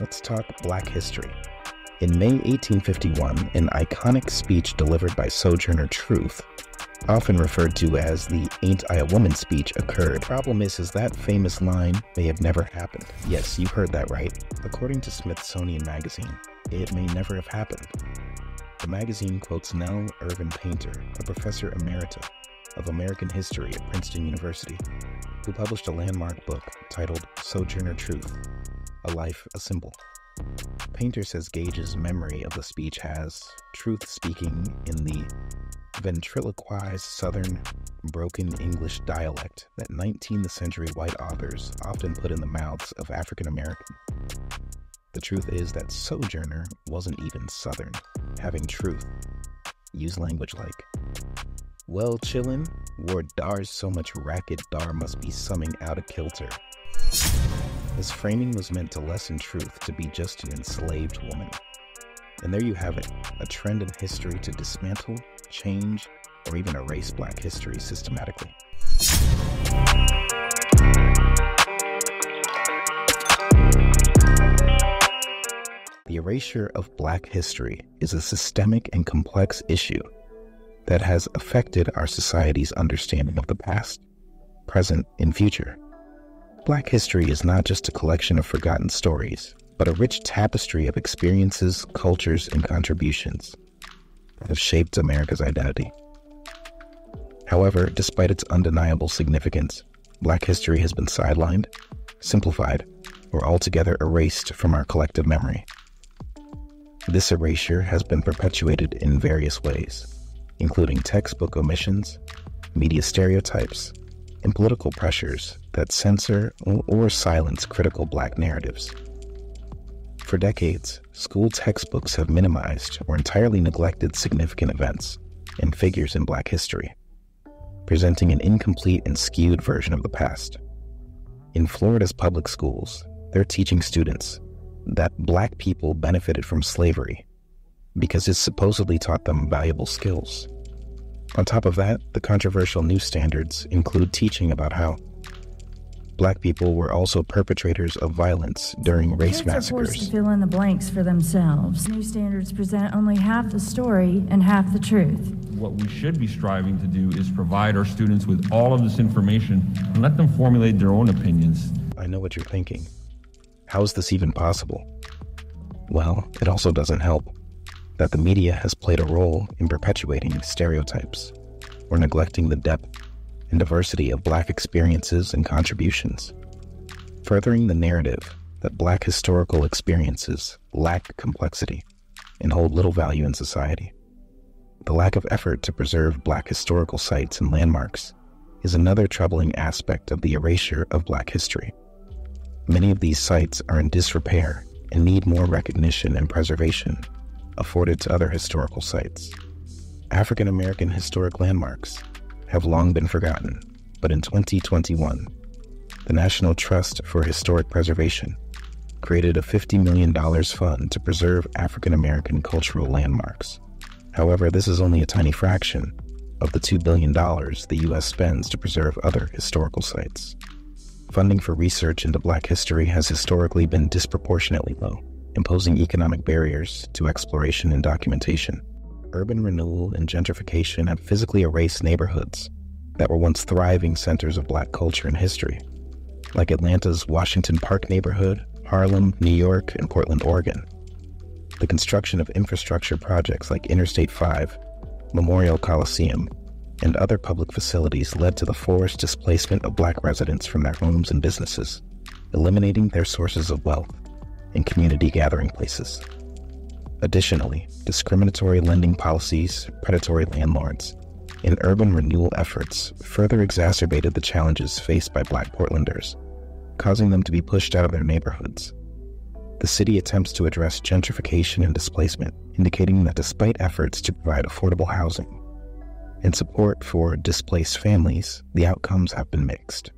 let's talk Black history. In May 1851, an iconic speech delivered by Sojourner Truth, often referred to as the Ain't I a Woman speech, occurred. The problem is, is that famous line may have never happened. Yes, you heard that right. According to Smithsonian Magazine, it may never have happened. The magazine quotes Nell Irvin Painter, a professor emerita of American history at Princeton University, who published a landmark book titled Sojourner Truth A Life, a Symbol. Painter says Gage's memory of the speech has truth speaking in the ventriloquized Southern broken English dialect that 19th century white authors often put in the mouths of African Americans. The truth is that Sojourner wasn't even Southern, having truth. Use language like, Well, chillin', war dar's so much racket dar must be summing out of kilter. His framing was meant to lessen truth to be just an enslaved woman. And there you have it a trend in history to dismantle, change, or even erase black history systematically. The erasure of black history is a systemic and complex issue that has affected our society's understanding of the past, present, and future. Black history is not just a collection of forgotten stories, but a rich tapestry of experiences, cultures, and contributions that have shaped America's identity. However, despite its undeniable significance, Black history has been sidelined, simplified, or altogether erased from our collective memory. This erasure has been perpetuated in various ways, including textbook omissions, media stereotypes, and political pressures that censor or silence critical black narratives. For decades, school textbooks have minimized or entirely neglected significant events and figures in black history, presenting an incomplete and skewed version of the past. In Florida's public schools, they're teaching students that black people benefited from slavery because it supposedly taught them valuable skills on top of that, the controversial new standards include teaching about how black people were also perpetrators of violence during race Kids massacres. Are forced to fill in the blanks for themselves. New standards present only half the story and half the truth. What we should be striving to do is provide our students with all of this information and let them formulate their own opinions. I know what you're thinking. How is this even possible? Well, it also doesn't help that the media has played a role in perpetuating stereotypes or neglecting the depth and diversity of Black experiences and contributions, furthering the narrative that Black historical experiences lack complexity and hold little value in society. The lack of effort to preserve Black historical sites and landmarks is another troubling aspect of the erasure of Black history. Many of these sites are in disrepair and need more recognition and preservation afforded to other historical sites. African American historic landmarks have long been forgotten, but in 2021, the National Trust for Historic Preservation created a $50 million fund to preserve African American cultural landmarks. However, this is only a tiny fraction of the $2 billion the U.S. spends to preserve other historical sites. Funding for research into Black history has historically been disproportionately low imposing economic barriers to exploration and documentation. Urban renewal and gentrification have physically erased neighborhoods that were once thriving centers of black culture and history, like Atlanta's Washington Park neighborhood, Harlem, New York, and Portland, Oregon. The construction of infrastructure projects like Interstate 5, Memorial Coliseum, and other public facilities led to the forced displacement of black residents from their homes and businesses, eliminating their sources of wealth and community gathering places. Additionally, discriminatory lending policies, predatory landlords, and urban renewal efforts further exacerbated the challenges faced by Black Portlanders, causing them to be pushed out of their neighborhoods. The city attempts to address gentrification and displacement, indicating that despite efforts to provide affordable housing and support for displaced families, the outcomes have been mixed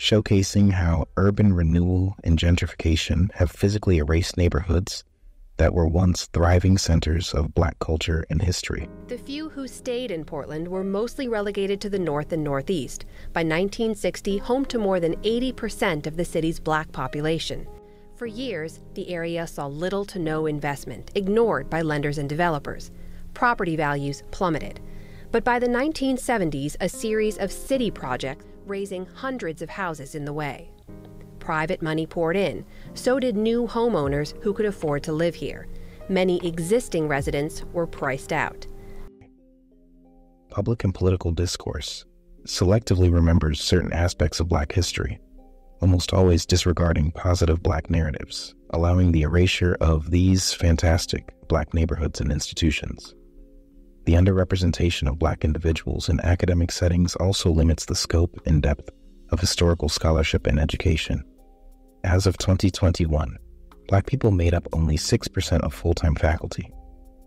showcasing how urban renewal and gentrification have physically erased neighborhoods that were once thriving centers of black culture and history. The few who stayed in Portland were mostly relegated to the north and northeast, by 1960, home to more than 80% of the city's black population. For years, the area saw little to no investment, ignored by lenders and developers. Property values plummeted. But by the 1970s, a series of city projects razing hundreds of houses in the way. Private money poured in, so did new homeowners who could afford to live here. Many existing residents were priced out. Public and political discourse selectively remembers certain aspects of Black history, almost always disregarding positive Black narratives, allowing the erasure of these fantastic Black neighborhoods and institutions. The underrepresentation of Black individuals in academic settings also limits the scope and depth of historical scholarship and education. As of 2021, Black people made up only 6% of full time faculty.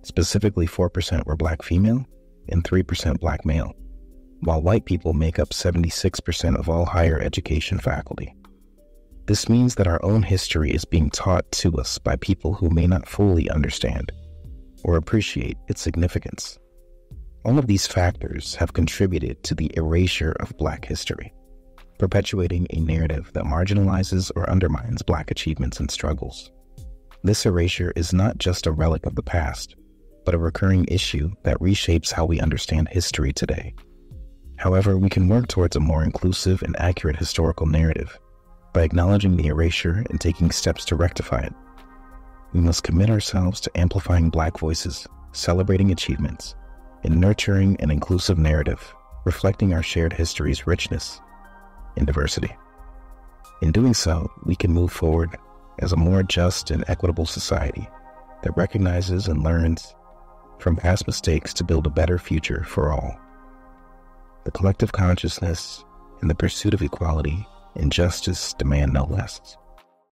Specifically, 4% were Black female and 3% Black male, while white people make up 76% of all higher education faculty. This means that our own history is being taught to us by people who may not fully understand or appreciate its significance. All of these factors have contributed to the erasure of Black history, perpetuating a narrative that marginalizes or undermines Black achievements and struggles. This erasure is not just a relic of the past, but a recurring issue that reshapes how we understand history today. However, we can work towards a more inclusive and accurate historical narrative by acknowledging the erasure and taking steps to rectify it. We must commit ourselves to amplifying Black voices, celebrating achievements, and nurturing an inclusive narrative reflecting our shared history's richness and diversity. In doing so, we can move forward as a more just and equitable society that recognizes and learns from past mistakes to build a better future for all. The collective consciousness and the pursuit of equality and justice demand no less.